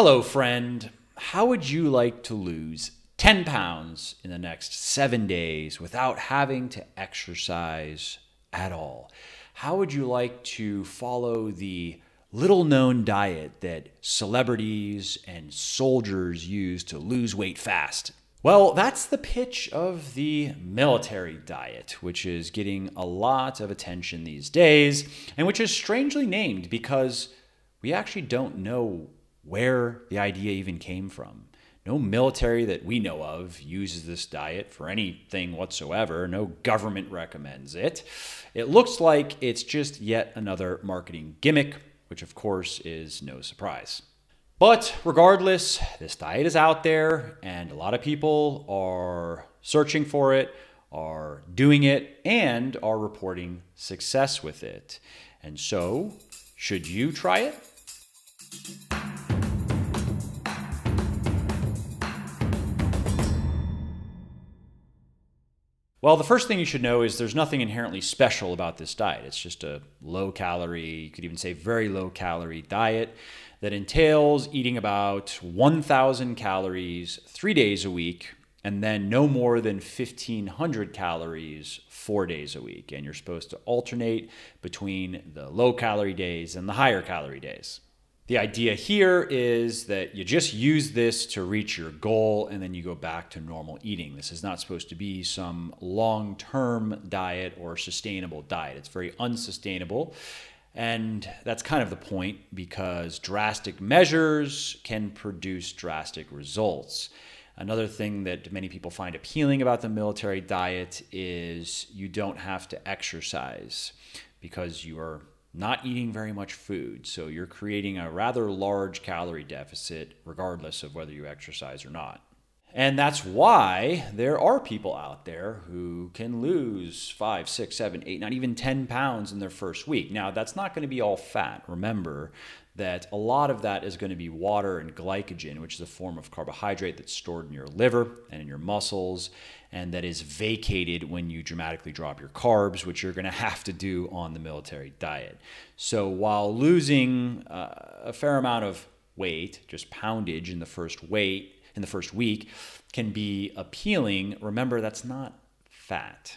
Hello, friend. How would you like to lose 10 pounds in the next seven days without having to exercise at all? How would you like to follow the little known diet that celebrities and soldiers use to lose weight fast? Well, that's the pitch of the military diet, which is getting a lot of attention these days, and which is strangely named because we actually don't know where the idea even came from. No military that we know of uses this diet for anything whatsoever. No government recommends it. It looks like it's just yet another marketing gimmick, which of course is no surprise. But regardless, this diet is out there, and a lot of people are searching for it, are doing it, and are reporting success with it. And so, should you try it? Well, the first thing you should know is there's nothing inherently special about this diet. It's just a low calorie, you could even say very low calorie diet that entails eating about 1,000 calories three days a week and then no more than 1,500 calories four days a week. And you're supposed to alternate between the low calorie days and the higher calorie days. The idea here is that you just use this to reach your goal and then you go back to normal eating. This is not supposed to be some long term diet or sustainable diet. It's very unsustainable. And that's kind of the point because drastic measures can produce drastic results. Another thing that many people find appealing about the military diet is you don't have to exercise because you are not eating very much food. So you're creating a rather large calorie deficit, regardless of whether you exercise or not. And that's why there are people out there who can lose five, six, seven, eight, not even 10 pounds in their first week. Now, that's not going to be all fat. Remember that a lot of that is going to be water and glycogen, which is a form of carbohydrate that's stored in your liver and in your muscles and that is vacated when you dramatically drop your carbs, which you're going to have to do on the military diet. So while losing uh, a fair amount of weight, just poundage in the first weight in the first week can be appealing, remember that's not fat.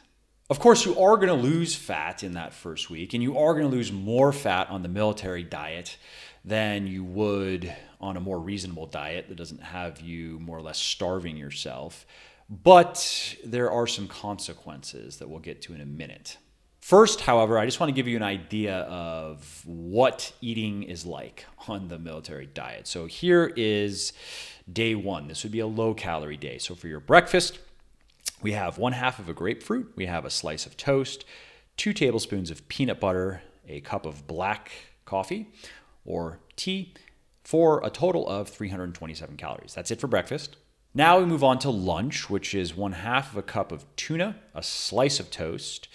Of course, you are going to lose fat in that first week, and you are going to lose more fat on the military diet than you would on a more reasonable diet that doesn't have you more or less starving yourself. But there are some consequences that we'll get to in a minute. First, however, I just want to give you an idea of what eating is like on the military diet. So here is day one. This would be a low calorie day. So for your breakfast, we have one half of a grapefruit, we have a slice of toast, two tablespoons of peanut butter, a cup of black coffee or tea, for a total of 327 calories. That's it for breakfast. Now we move on to lunch, which is one half of a cup of tuna, a slice of toast,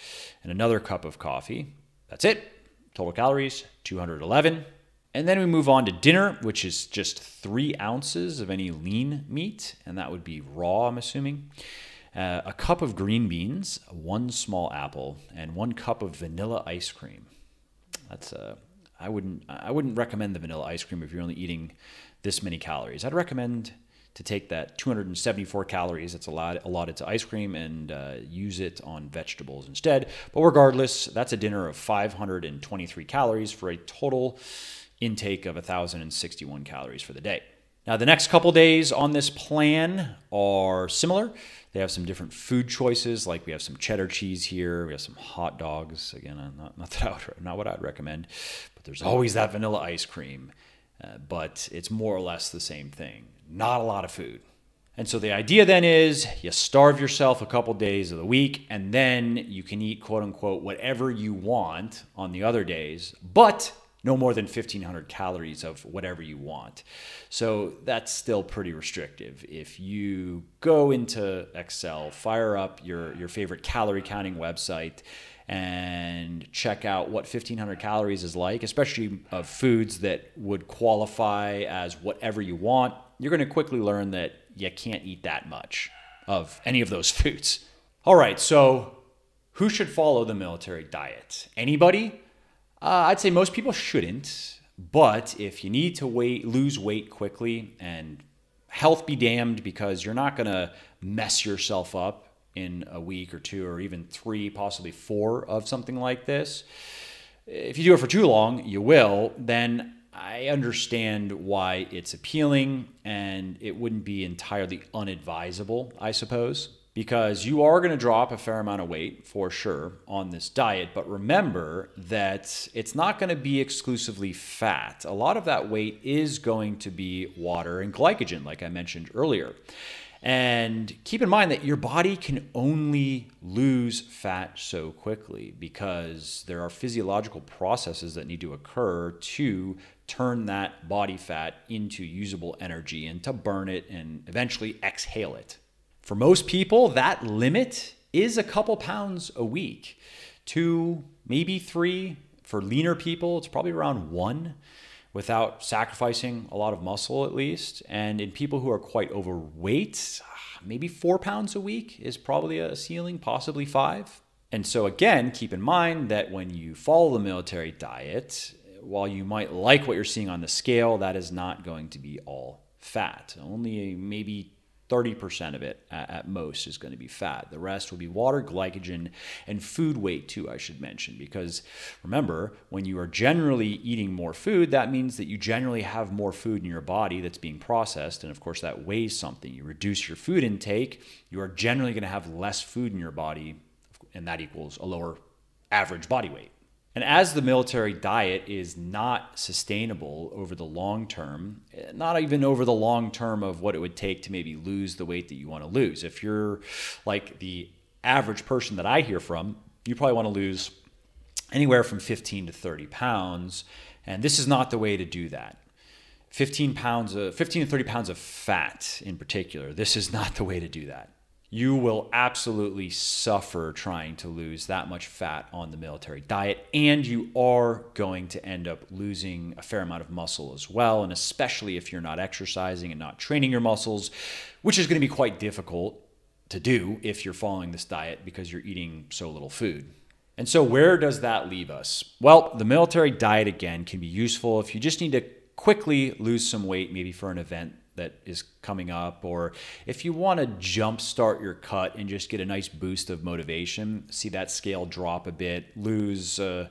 and another cup of coffee. That's it. Total calories 211. And then we move on to dinner, which is just three ounces of any lean meat, and that would be raw, I'm assuming. Uh, a cup of green beans, one small apple, and one cup of vanilla ice cream. That's uh, I wouldn't I wouldn't recommend the vanilla ice cream if you're only eating this many calories. I'd recommend to take that 274 calories that's allotted, allotted to ice cream and uh, use it on vegetables instead. But regardless, that's a dinner of 523 calories for a total intake of 1,061 calories for the day. Now, the next couple days on this plan are similar. They have some different food choices, like we have some cheddar cheese here, we have some hot dogs. Again, not, not, that I would, not what I'd recommend, but there's always that vanilla ice cream. Uh, but it's more or less the same thing not a lot of food. And so the idea then is you starve yourself a couple days of the week, and then you can eat quote unquote whatever you want on the other days, but no more than 1500 calories of whatever you want. So that's still pretty restrictive. If you go into Excel, fire up your, your favorite calorie counting website, and check out what 1500 calories is like, especially of foods that would qualify as whatever you want, you're going to quickly learn that you can't eat that much of any of those foods. All right, so who should follow the military diet? Anybody? Uh, I'd say most people shouldn't. But if you need to wait, lose weight quickly and health be damned because you're not going to mess yourself up in a week or two or even three, possibly four of something like this. If you do it for too long, you will, then I understand why it's appealing and it wouldn't be entirely unadvisable, I suppose because you are going to drop a fair amount of weight for sure on this diet. But remember that it's not going to be exclusively fat. A lot of that weight is going to be water and glycogen, like I mentioned earlier. And keep in mind that your body can only lose fat so quickly because there are physiological processes that need to occur to turn that body fat into usable energy and to burn it and eventually exhale it. For most people, that limit is a couple pounds a week, two, maybe three. For leaner people, it's probably around one without sacrificing a lot of muscle at least. And in people who are quite overweight, maybe four pounds a week is probably a ceiling, possibly five. And so, again, keep in mind that when you follow the military diet, while you might like what you're seeing on the scale, that is not going to be all fat. Only maybe 30% of it at, most is going to be fat. The rest will be water, glycogen, and food weight, too, I should mention. Because remember, when you are generally eating more food, that means that you generally have more food in your body that's being processed. And of course, that weighs something. You reduce your food intake, you are generally going to have less food in your body, and that equals a lower average body weight. And as the military diet is not sustainable over the long term, eh, not even over the long term of what it would take to maybe lose the weight that you want to lose. If you're like the average person that I hear from, you probably want to lose anywhere from 15 to 30 pounds. And this is not the way to do that. 15 pounds of 15 to 30 pounds of fat in particular. This is not the way to do that you will absolutely suffer trying to lose that much fat on the military diet. And you are going to end up losing a fair amount of muscle as well. And especially if you're not exercising and not training your muscles, which is going to be quite difficult to do if you're following this diet because you're eating so little food. And so, where does that leave us? Well, the military diet again can be useful if you just need to quickly lose some weight, maybe for an event that is coming up, or if you want to jumpstart your cut and just get a nice boost of motivation, see that scale drop a bit, lose uh,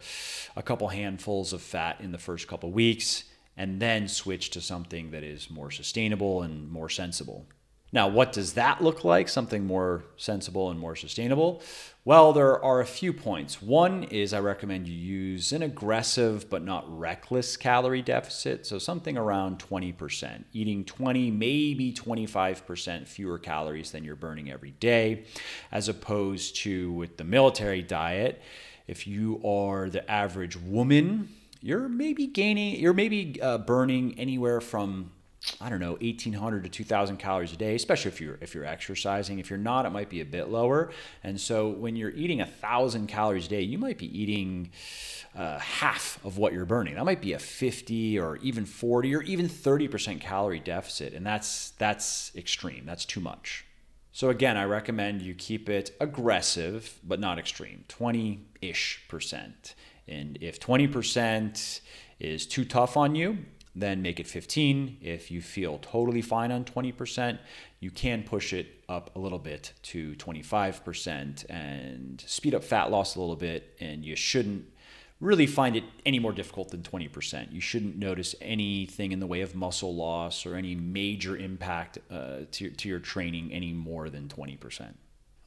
a couple handfuls of fat in the first couple weeks, and then switch to something that is more sustainable and more sensible. Now, what does that look like? Something more sensible and more sustainable? Well, there are a few points. One is I recommend you use an aggressive but not reckless calorie deficit, so something around 20%, eating 20, maybe 25% fewer calories than you're burning every day, as opposed to with the military diet. If you are the average woman, you're maybe gaining, you're maybe uh, burning anywhere from I don't know, 1800 to 2000 calories a day, especially if you're if you're exercising. If you're not, it might be a bit lower. And so when you're eating a thousand calories a day, you might be eating uh, half of what you're burning. That might be a 50 or even 40 or even 30% calorie deficit, and that's that's extreme. That's too much. So again, I recommend you keep it aggressive but not extreme, 20-ish percent. And if 20% is too tough on you, then make it 15. If you feel totally fine on 20%, you can push it up a little bit to 25% and speed up fat loss a little bit. And you shouldn't really find it any more difficult than 20%. You shouldn't notice anything in the way of muscle loss or any major impact uh, to, to your training any more than 20%.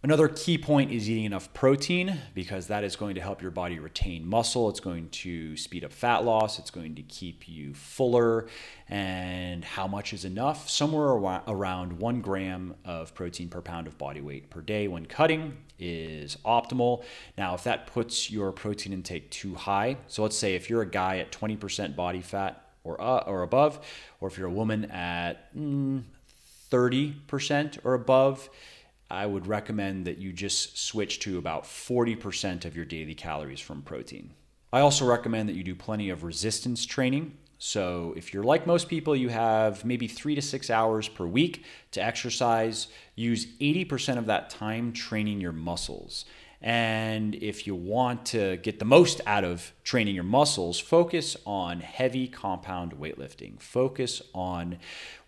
Another key point is eating enough protein because that is going to help your body retain muscle. It's going to speed up fat loss. It's going to keep you fuller. And how much is enough? Somewhere around one gram of protein per pound of body weight per day when cutting is optimal. Now, if that puts your protein intake too high, so let's say if you're a guy at 20% body fat or, uh, or above, or if you're a woman at mm, 30% or above, I would recommend that you just switch to about 40% of your daily calories from protein. I also recommend that you do plenty of resistance training. So, if you're like most people, you have maybe three to six hours per week to exercise. Use 80% of that time training your muscles. And if you want to get the most out of training your muscles, focus on heavy compound weightlifting. Focus on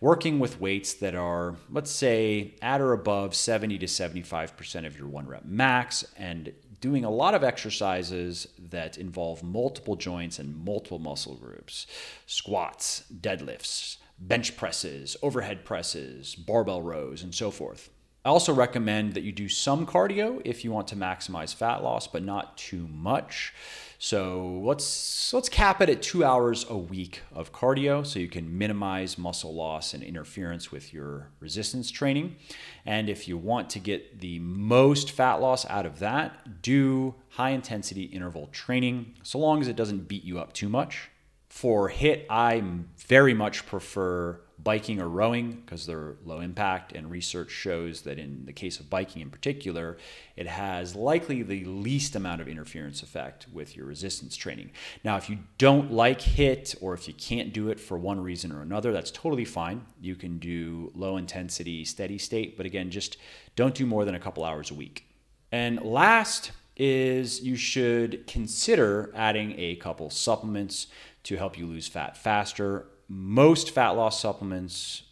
working with weights that are, let's say, at or above 70 to 75% of your one rep max and doing a lot of exercises that involve multiple joints and multiple muscle groups squats, deadlifts, bench presses, overhead presses, barbell rows, and so forth. I also recommend that you do some cardio if you want to maximize fat loss, but not too much. So let's let's cap it at two hours a week of cardio, so you can minimize muscle loss and interference with your resistance training. And if you want to get the most fat loss out of that, do high intensity interval training, so long as it doesn't beat you up too much. For HIIT, I very much prefer biking or rowing because they're low impact, and research shows that in the case of biking in particular, it has likely the least amount of interference effect with your resistance training. Now, if you don't like HIIT or if you can't do it for one reason or another, that's totally fine. You can do low intensity, steady state, but again, just don't do more than a couple hours a week. And last is you should consider adding a couple supplements to help you lose fat faster most fat loss supplements,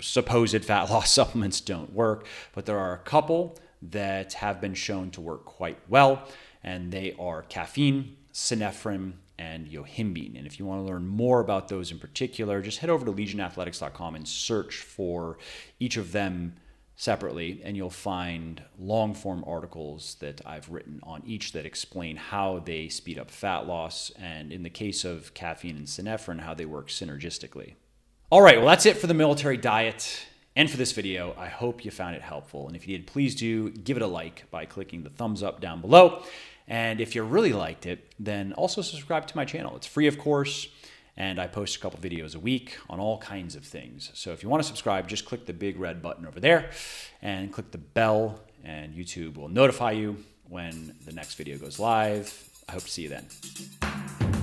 supposed fat loss supplements, don't work, but there are a couple that have been shown to work quite well, and they are caffeine, synephrine, and yohimbine. And if you want to learn more about those in particular, just head over to legionathletics.com and search for each of them separately, and you'll find long form articles that I've written on each that explain how they speed up fat loss, and in the case of caffeine and synephrine, how they work synergistically. All right, well, that's it for the military diet and for this video. I hope you found it helpful. And if you did, please do give it a like by clicking the thumbs up down below. And if you really liked it, then also subscribe to my channel. It's free, of course and I post a couple videos a week on all kinds of things. So if you want to subscribe, just click the big red button over there and click the bell, and YouTube will notify you when the next video goes live. I hope to see you then.